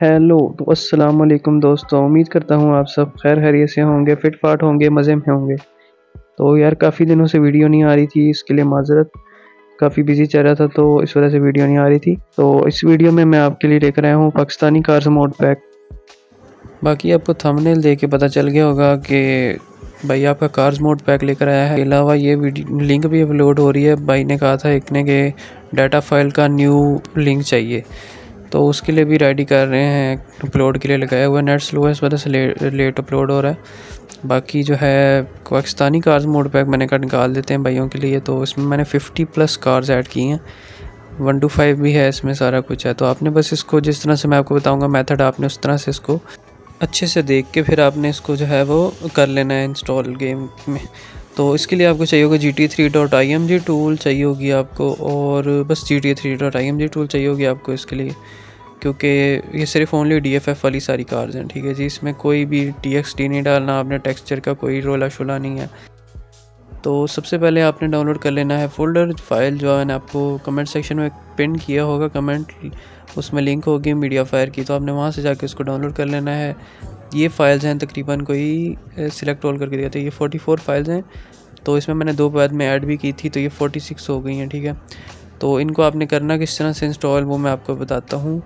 Hello तो अस्सलाम वालेकुम दोस्तों। उम्मीद करता हूँ आप सब खैर खैरियत से होंगे, फिट फाट होंगे, मज़े में होंगे। तो यार, काफ़ी दिनों से वीडियो नहीं आ रही थी, इसके लिए माजरत। काफ़ी बिज़ी चल रहा था तो इस वजह से वीडियो नहीं आ रही थी। तो इस वीडियो में मैं आपके लिए लेकर आया हूँ पाकिस्तानी कार्स मोड पैक बाकी आपको थंबनेल देख के पता चल गया होगा कि भाई आपका कार्स मोड पैक लेकर आया है। अलावा ये लिंक भी अपलोड हो रही है। भाई ने कहा था, एक ने कि डाटा फ़ाइल का न्यू लिंक चाहिए। तो उसके लिए भी रेडी कर रहे हैं अपलोड के लिए लगाया हुआ नेट स्लो है इस वजह से ले, लेट अपलोड हो रहा है। बाकी जो है पाकिस्तानी कार्स मोड पैक मैंने का निकाल देते हैं भाइयों के लिए तो इसमें मैंने 50 प्लस कार्स ऐड की हैं। वन टू फाइव भी है इसमें सारा कुछ है। तो आपने बस इसको जिस तरह से मैं आपको बताऊँगा मेथड आपने उस तरह से इसको अच्छे से देख के फिर आपने इसको जो है वो कर लेना है इंस्टॉल गेम में। तो इसके लिए आपको चाहिए होगा G T three dot I M G tool चाहिए होगी आपको और बस G T three dot I M G tool चाहिए होगी आपको इसके लिए, क्योंकि ये सिर्फ़ ओनली डी एफ़ एफ़ वाली सारी कार्स हैं, ठीक है जी। इसमें कोई भी टी एक्स डी नहीं डालना, आपने टेक्सचर का कोई रोला शोला नहीं है। तो सबसे पहले आपने डाउनलोड कर लेना है फोल्डर फ़ाइल जो है ना, आपको कमेंट सेक्शन में पिन किया होगा कमेंट उसमें लिंक होगी मीडिया फायर की तो आपने वहाँ से जाके उसको डाउनलोड कर लेना है। ये फाइल्स हैं तकरीबन कोई सिलेक्ट ऑल करके दिया था ये 44 फाइल्स हैं तो इसमें मैंने दो बाद में ऐड भी की थी तो ये 46 हो गई हैं, ठीक है? तो इनको आपने करना किस तरह से इंस्टॉल वो मैं आपको बताता हूँ।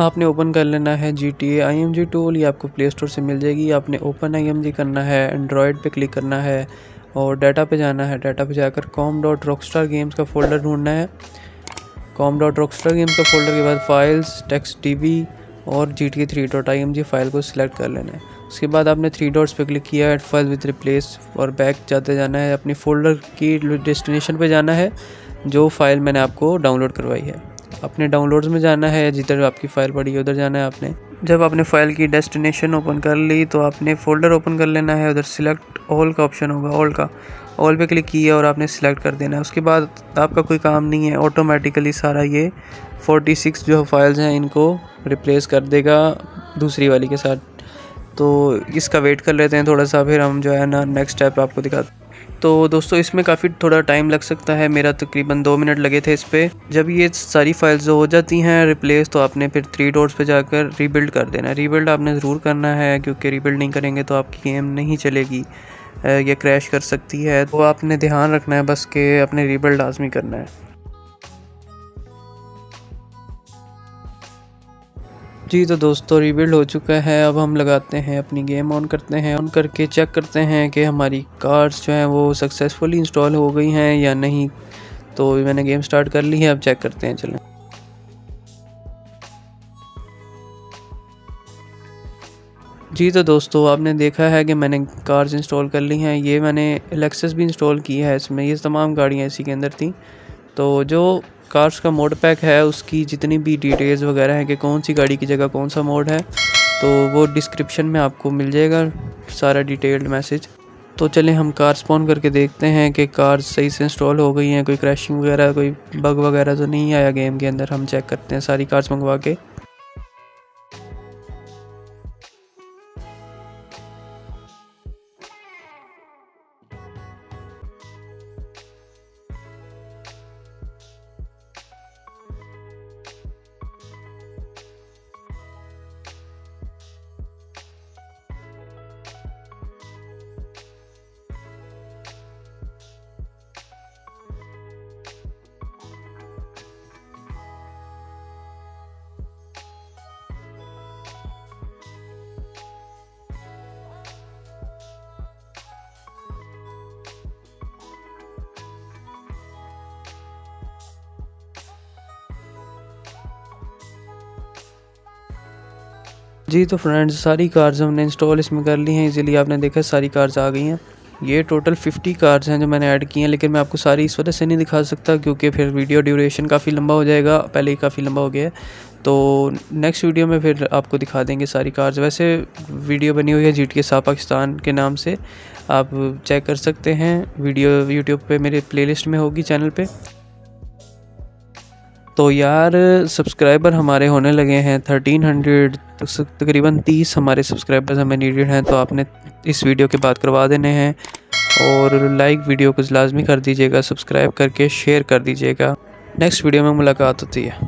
आपने ओपन कर लेना है G T A I M G tool ये आपको प्ले स्टोर से मिल जाएगी। आपने ओपन आई एम जी करना है एंड्रॉयड पे क्लिक करना है और डाटा पे जाना है डाटा पे जाकर कॉम डॉट रॉकस्टार गेम्स का फ़ोल्डर ढूंढना है। कॉम डॉट रॉकस्टार गेम्स का फ़ोल्डर के बाद फाइल्स टेक्स्ट टी और G T three dot I M G file को सिलेक्ट कर लेना है। उसके बाद आपने थ्री डॉट्स पे क्लिक किया है फ़ाइल विथ रिप्लेस और बैक जाते जाना है। अपनी फ़ोल्डर की डेस्टिनेशन पे जाना है, जो फ़ाइल मैंने आपको डाउनलोड करवाई है। अपने डाउनलोड्स में जाना है, जिधर आपकी फ़ाइल पड़ी है, उधर जाना है आपने। जब आपने फ़ाइल की डेस्टिनेशन ओपन कर ली तो आपने फ़ोल्डर ओपन कर लेना है, उधर सिलेक्ट ऑल का ऑप्शन होगा ऑल का। ऑल पे क्लिक किया और आपने सिलेक्ट कर देना है। उसके बाद आपका कोई काम नहीं है ऑटोमेटिकली सारा ये 46 जो फाइल्स हैं, इनको रिप्लेस कर देगा दूसरी वाली के साथ। तो इसका वेट कर लेते हैं थोड़ा सा, फिर हम जो है ना नेक्स्ट स्टेप आपको दिखाते तो दोस्तों, इसमें काफ़ी थोड़ा टाइम लग सकता है। मेरा तकरीबन दो मिनट लगे थे इस पर जब ये सारी फाइल्स हो जाती हैं रिप्लेस तो आपने फिर थ्री डॉट्स पे जाकर रीबिल्ड कर देना रीबिल्ड आपने ज़रूर करना है, क्योंकि रीबिल्ड नहीं करेंगे तो आपकी गेम नहीं चलेगी। ये क्रैश कर सकती है। तो आपने ध्यान रखना है बस के अपने रीबिल्ड लाजमी करना है। जी तो दोस्तों रिबिल्ड हो चुका है। अब हम लगाते हैं अपनी गेम ऑन करते हैं। ऑन करके चेक करते हैं कि हमारी कार्ड्स जो हैं, वो सक्सेसफुली इंस्टॉल हो गई हैं या नहीं। तो मैंने गेम स्टार्ट कर ली है, अब चेक करते हैं, चलें। जी तो दोस्तों, आपने देखा है कि मैंने कार्स इंस्टॉल कर ली हैं। ये मैंने एलेक्सेस भी इंस्टॉल की है इसमें। ये तमाम गाड़ियाँ इसी के अंदर थी। तो जो कार्स का मोड पैक है, उसकी जितनी भी डिटेल्स वगैरह हैं कि कौन सी गाड़ी की जगह कौन सा मोड है तो वो डिस्क्रिप्शन में आपको मिल जाएगा सारा डिटेल्ड मैसेज तो चलें, हम कार स्पॉन करके देखते हैं कि कार सही से इंस्टॉल हो गई हैं। कोई क्रैशिंग वगैरह, कोई बग वगैरह तो नहीं आया गेम के अंदर। हम चेक करते हैं, सारी कार्स मंगवा के। जी तो फ्रेंड्स सारी कार्स हमने इंस्टॉल इसमें कर ली हैं इजीली आपने देखा सारी कार्स आ गई हैं। ये टोटल 50 कार्स हैं जो मैंने ऐड की हैं, लेकिन मैं आपको सारी इस वजह से नहीं दिखा सकता क्योंकि फिर वीडियो ड्यूरेशन काफ़ी लंबा हो जाएगा, पहले ही काफ़ी लंबा हो गया है। तो नेक्स्ट वीडियो में फिर आपको दिखा देंगे सारी कार्स वैसे वीडियो बनी हुई है जी टी पाकिस्तान के नाम से। आप चेक कर सकते हैं वीडियो यूट्यूब पे मेरे प्लेलिस्ट में होगी चैनल पे। तो यार सब्सक्राइबर हमारे होने लगे हैं थर्टीन हंड्रेड तकरीबन तीस हमारे सब्सक्राइबर्स हमें नीडेड हैं तो आपने इस वीडियो के बाद करवा देने हैं। और लाइक वीडियो को लाजमी कर दीजिएगा सब्सक्राइब करके शेयर कर दीजिएगा। नेक्स्ट वीडियो में मुलाकात होती है.